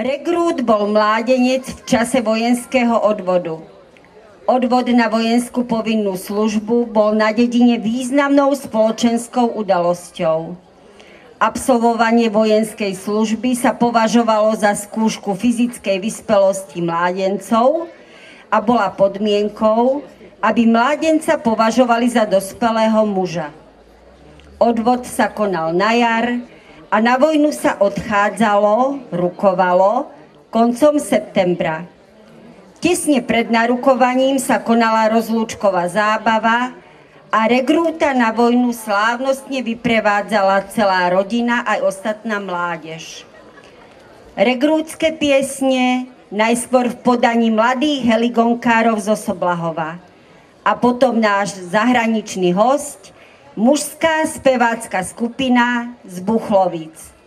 Rekrút bol mládenec v čase vojenského odvodu. Odvod na vojenskú povinnú službu bol na dedine významnou spoločenskou udalosťou. Absolvovanie vojenskej služby sa považovalo za skúšku fyzickej vyspelosti mládencov a bola podmienkou, aby mládenca považovali za dospelého muža. Odvod sa konal na jar, a na vojnu sa odchádzalo, rukovalo koncom septembra. Tesne pred narukovaním sa konala rozlúčková zábava a regrúta na vojnu slávnostne vyprevádzala celá rodina aj ostatná mládež. Regrútske piesne najskôr v podaní mladých heligonkárov z Osoblahova a potom náš zahraničný host – mužská spevácka skupina z Buchlovic.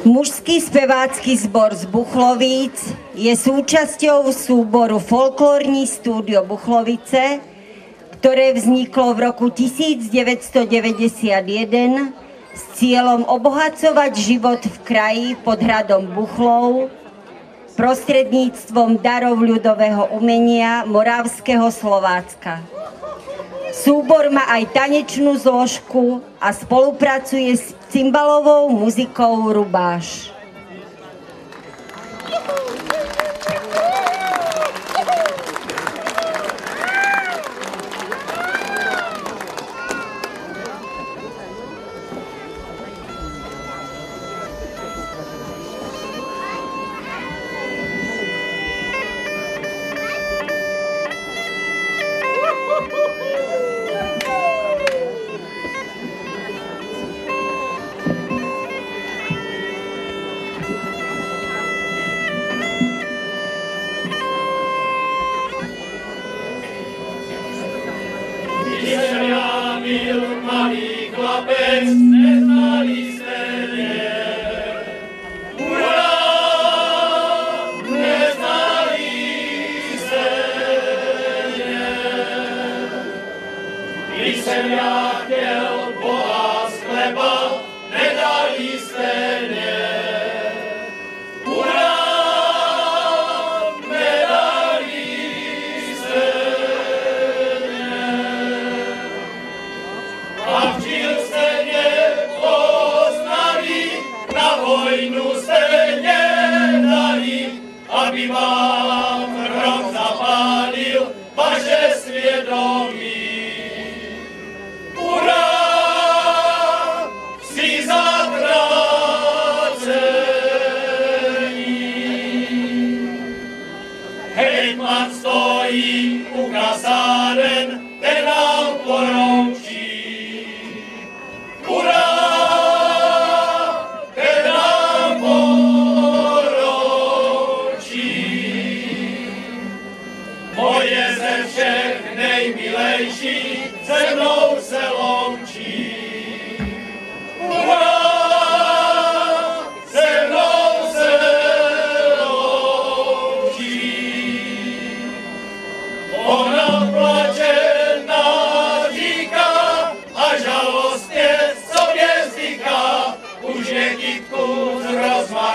Mužský spevácky zbor z Buchlovíc je súčasťou súboru Folklórní stúdio Buchlovice, ktoré vzniklo v roku 1991 s cieľom obohacovať život v kraji pod hradom Buchlov prostredníctvom darov ľudového umenia Moravského Slovácka. Súbor má aj tanečnú zložku a spolupracuje s cymbalovou muzikou Rubáš.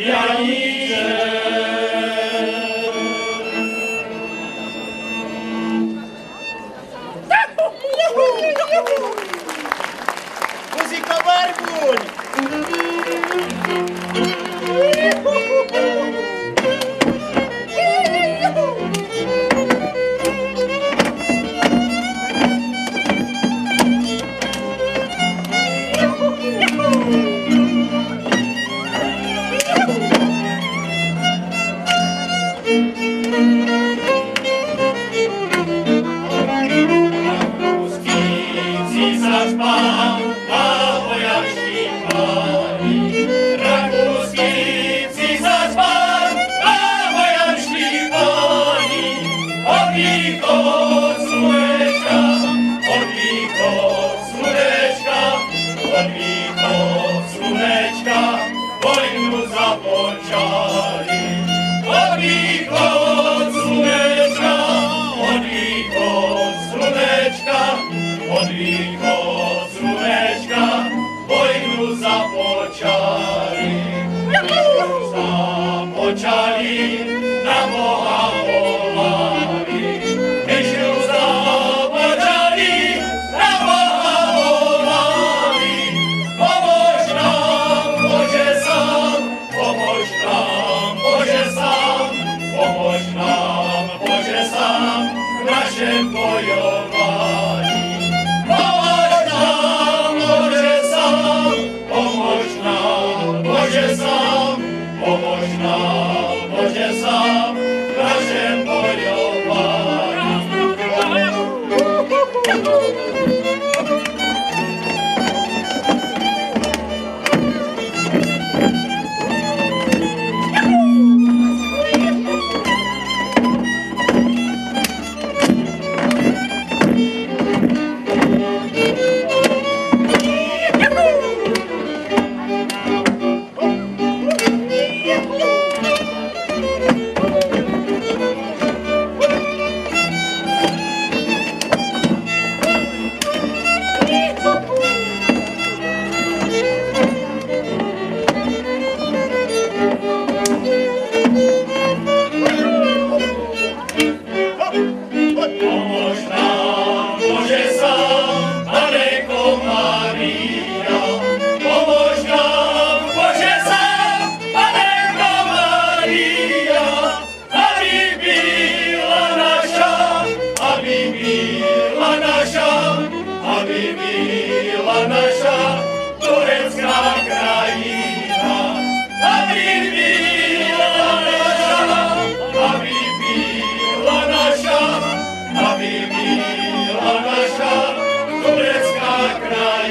يعيش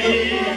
Yeah.